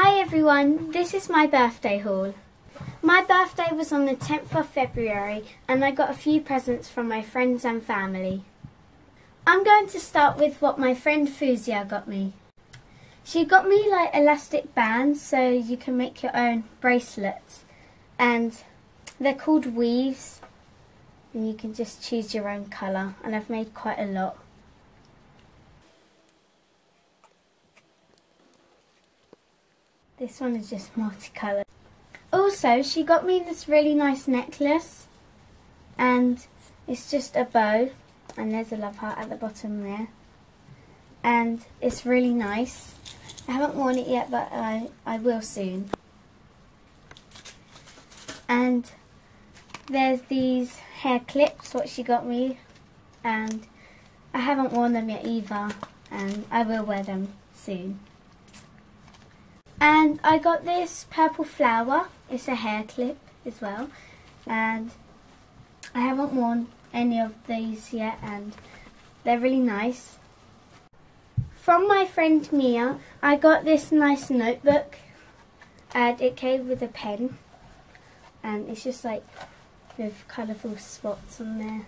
Hi everyone, this is my birthday haul. My birthday was on the 10th of February and I got a few presents from my friends and family. I'm going to start with what my friend Fuzia got me. She got me like elastic bands so you can make your own bracelets and they're called weaves and you can just choose your own colour and I've made quite a lot. This one is just multicolored. Also, she got me this really nice necklace and it's just a bow and there's a love heart at the bottom there and it's really nice. I haven't worn it yet but I, I will soon. And there's these hair clips what she got me and I haven't worn them yet either and I will wear them soon. And I got this purple flower. It's a hair clip as well. And I haven't worn any of these yet and they're really nice. From my friend Mia, I got this nice notebook and it came with a pen and it's just like with colourful spots on there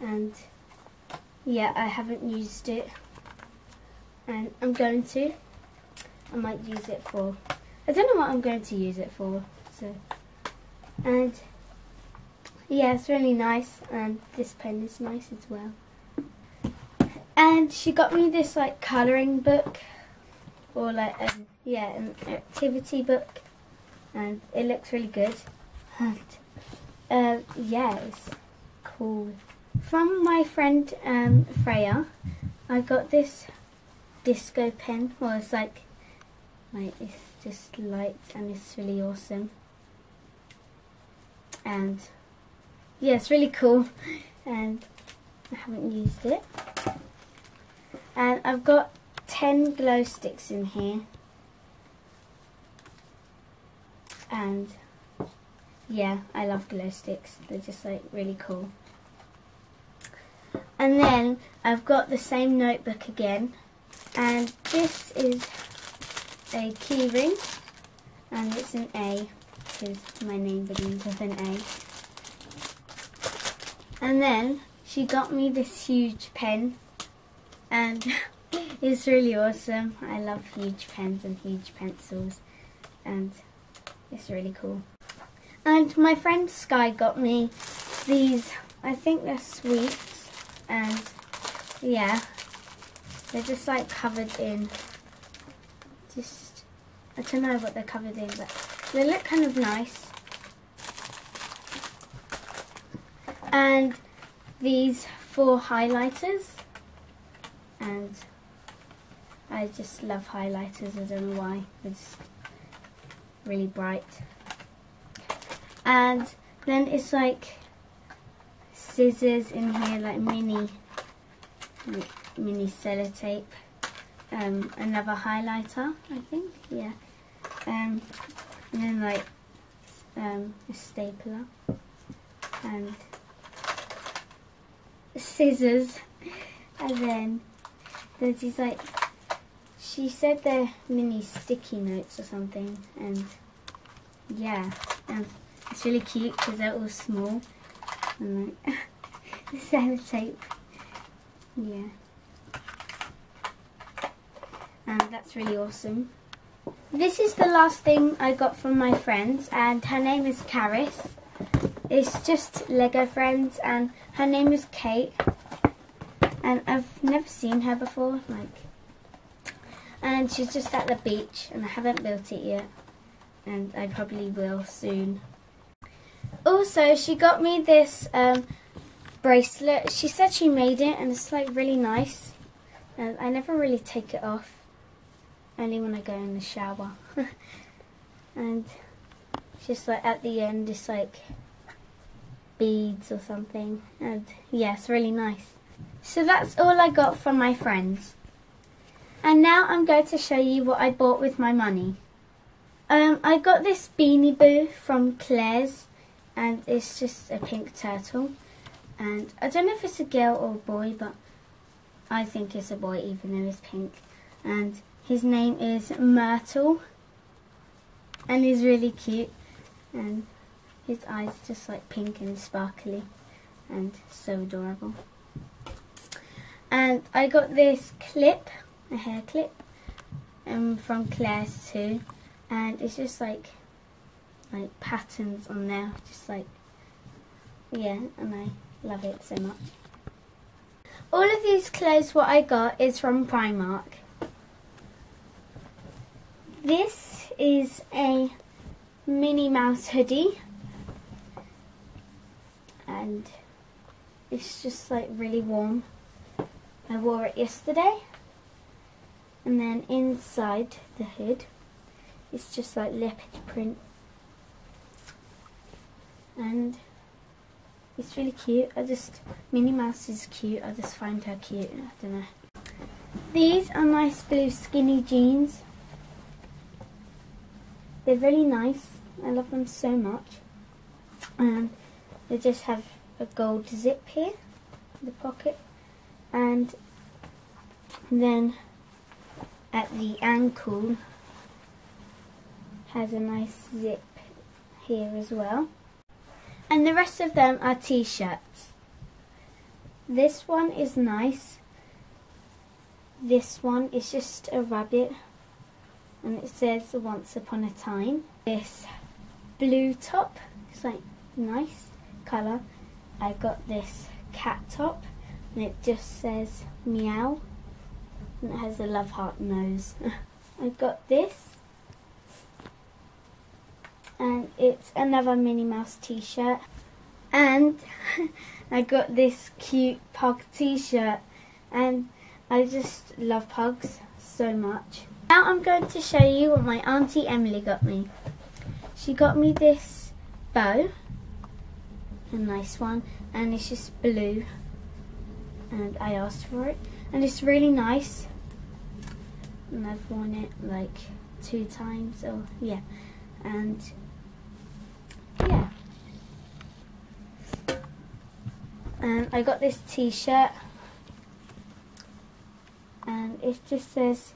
and yeah I haven't used it and I'm going to I might use it for. I don't know what I'm going to use it for. So, and yeah, it's really nice, and this pen is nice as well. And she got me this like colouring book, or like um, yeah, an activity book, and it looks really good. And uh, yeah, it's cool. From my friend um, Freya, I got this disco pen. Well, it's like like it's just light and it's really awesome. And yeah it's really cool. And I haven't used it. And I've got 10 glow sticks in here. And yeah I love glow sticks. They're just like really cool. And then I've got the same notebook again. And this is a key ring and it's an A because my name begins with an A. And then she got me this huge pen and it's really awesome. I love huge pens and huge pencils and it's really cool. And my friend Sky got me these, I think they're sweets and yeah, they're just like covered in just, I don't know what they're covered in, but they look kind of nice. And these four highlighters. And I just love highlighters, I don't know why. They're just really bright. And then it's like scissors in here, like mini, mini sellotape um, another highlighter, I think, yeah. Um, and then like um, a stapler and scissors. And then there's these like she said they're mini sticky notes or something and yeah and it's really cute because they're all small. And like the sellotape. Yeah and that's really awesome. This is the last thing I got from my friends and her name is Caris. It's just Lego friends and her name is Kate and I've never seen her before like and she's just at the beach and I haven't built it yet and I probably will soon. Also she got me this um, bracelet. She said she made it and it's like really nice and I never really take it off only when I go in the shower. and just like at the end, it's like beads or something. And yeah, it's really nice. So that's all I got from my friends. And now I'm going to show you what I bought with my money. Um, I got this Beanie Boo from Claire's and it's just a pink turtle. And I don't know if it's a girl or a boy, but I think it's a boy even though it's pink. And his name is Myrtle and he's really cute and his eyes just like pink and sparkly and so adorable. And I got this clip, a hair clip, um, from Claire's too, and it's just like like patterns on there, just like yeah, and I love it so much. All of these clothes what I got is from Primark. This is a Minnie Mouse hoodie and it's just like really warm. I wore it yesterday and then inside the hood it's just like leopard print and it's really cute. I just, Minnie Mouse is cute. I just find her cute. I don't know. These are nice blue skinny jeans. They're really nice. I love them so much. And they just have a gold zip here, the pocket. And then at the ankle has a nice zip here as well and the rest of them are t-shirts. This one is nice. This one is just a rabbit and it says once upon a time. This blue top, it's like nice colour. I got this cat top and it just says meow and it has a love heart nose. I got this and it's another Minnie Mouse t-shirt and I got this cute pug t-shirt and I just love pugs so much. Now I'm going to show you what my auntie Emily got me. She got me this bow, a nice one, and it's just blue and I asked for it and it's really nice and I've worn it like two times or yeah and yeah. And I got this t-shirt and it just says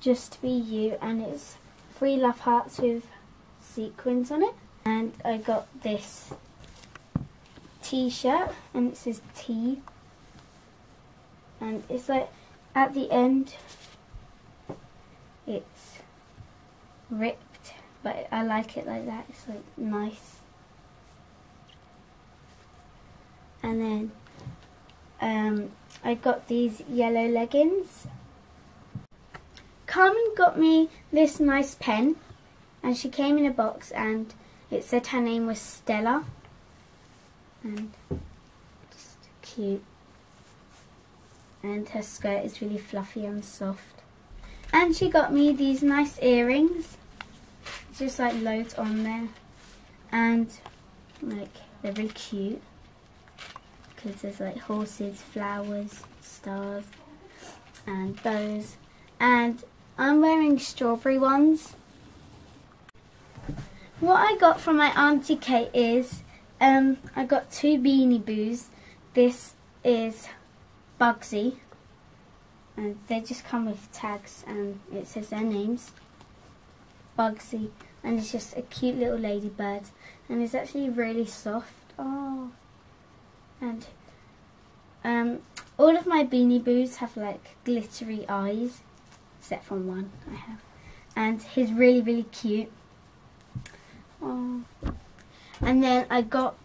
just to be you and it's three love hearts with sequins on it and I got this t-shirt and it says T and it's like at the end it's ripped but I like it like that. It's like nice. And then um, I got these yellow leggings. Carmen got me this nice pen. And she came in a box and it said her name was Stella. And just cute. And her skirt is really fluffy and soft. And she got me these nice earrings. Just like loads on there. And like they're really cute. Because there's like horses, flowers, stars and bows. And I'm wearing strawberry ones. What I got from my Auntie Kate is um, I got two Beanie Boos. This is Bugsy and they just come with tags and it says their names. Bugsy and it's just a cute little ladybird and it's actually really soft oh and um all of my beanie boos have like glittery eyes except from one I have. And he's really really cute. Oh and then I got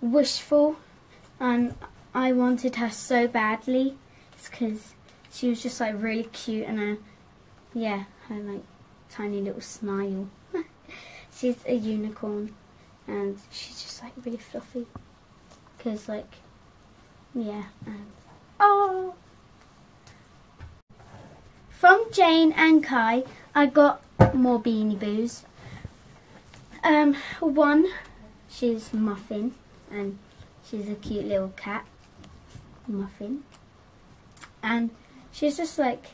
wishful and I wanted her so badly. It's because she was just like really cute and I, yeah her like tiny little smile. She's a unicorn and she's just like really fluffy. Because like yeah and oh from Jane and Kye I got more Beanie Boos. Um one she's Muffin and she's a cute little cat Muffin. And she's just like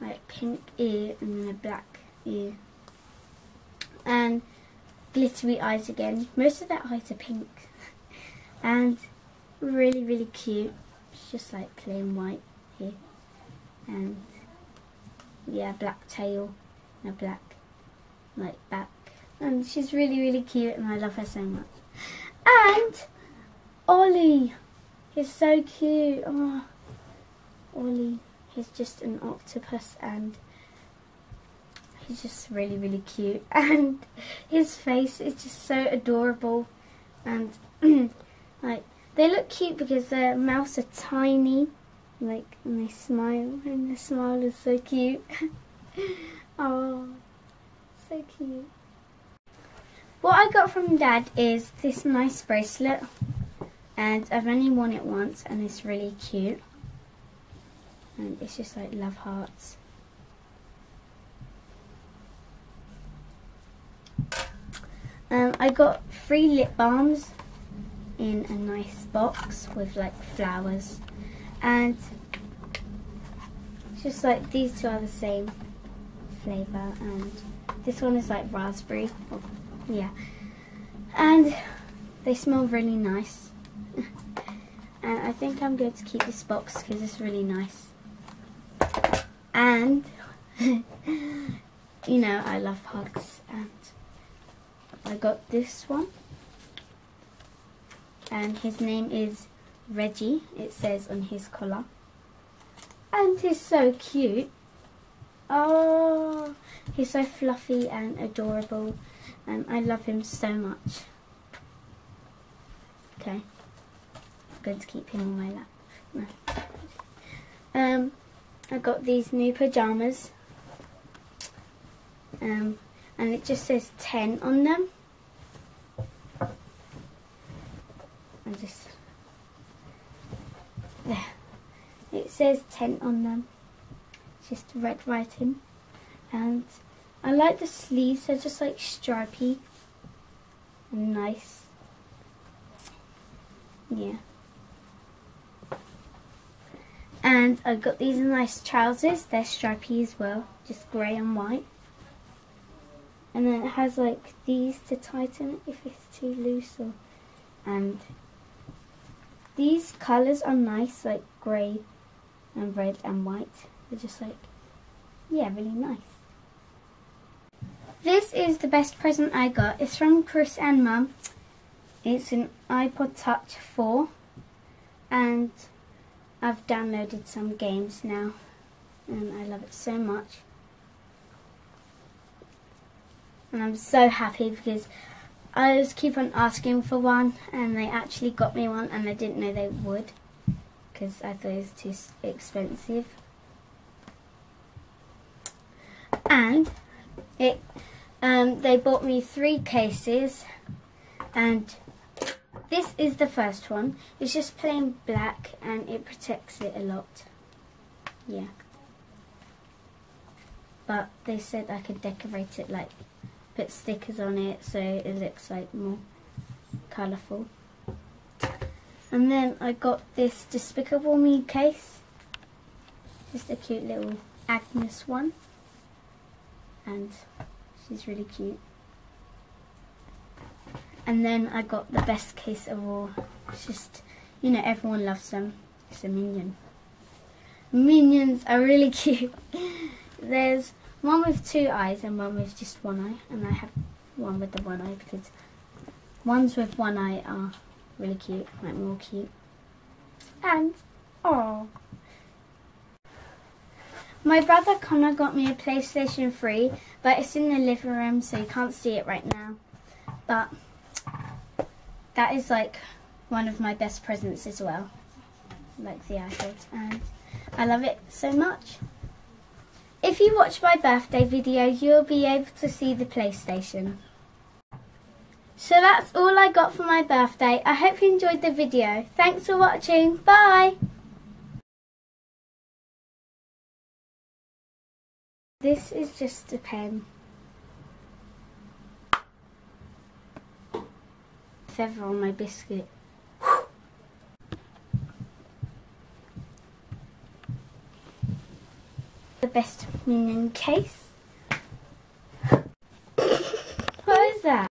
like pink ear and then a black ear. And glittery eyes again. Most of their eyes are pink. And really really cute. Just like plain white here and yeah black tail and a black like back. And she's really, really cute and I love her so much. And Ollie. He's so cute. Oh, Ollie. He's just an octopus and he's just really, really cute. And his face is just so adorable. And like they look cute because their mouths are tiny. Like they smile and the smile is so cute. oh, so cute. What I got from Dad is this nice bracelet and I've only worn it once and it's really cute and it's just like love hearts. Um, I got three lip balms in a nice box with like flowers and just like these two are the same flavour and this one is like raspberry. Yeah. And they smell really nice. And I think I'm going to keep this box because it's really nice. And you know I love hugs and I got this one. And his name is Reggie it says on his collar. And he's so cute. Oh he's so fluffy and adorable. And I love him so much. Okay. I'm going to keep him on my lap. No. um I got these new pyjamas um and it just says 10 on them. And just there it says 10 on them. Just red writing. And I like the sleeves. They're just like stripy and nice. Yeah. And I got these nice trousers. They're stripy as well just grey and white. And then it has like these to tighten if it's too loose or and these colours are nice like grey and red and white. They're just like yeah really nice. This is the best present I got. It's from Chris and mum. It's an iPod touch 4 and I've downloaded some games now. And I love it so much. And I'm so happy because I just keep on asking for one and they actually got me one and I didn't know they would because I thought it was too expensive. And it um, they bought me three cases and this is the first one. It's just plain black and it protects it a lot. Yeah. But they said I could decorate it like put stickers on it so it looks like more colourful. And then I got this Despicable Me case. Just a cute little Agnes one. And she's really cute. And then I got the best case of all. It's just, you know, everyone loves them. It's a minion. Minions are really cute. There's one with two eyes and one with just one eye. And I have one with the one eye because ones with one eye are really cute, like more cute. And, oh. My brother Connor got me a PlayStation 3, but it's in the living room so you can't see it right now. But that is like one of my best presents as well. Like the iPod and I love it so much. If you watch my birthday video, you'll be able to see the PlayStation. So that's all I got for my birthday. I hope you enjoyed the video. Thanks for watching. Bye! This is just a pen. Feather on my biscuit. The best minion case. what is that?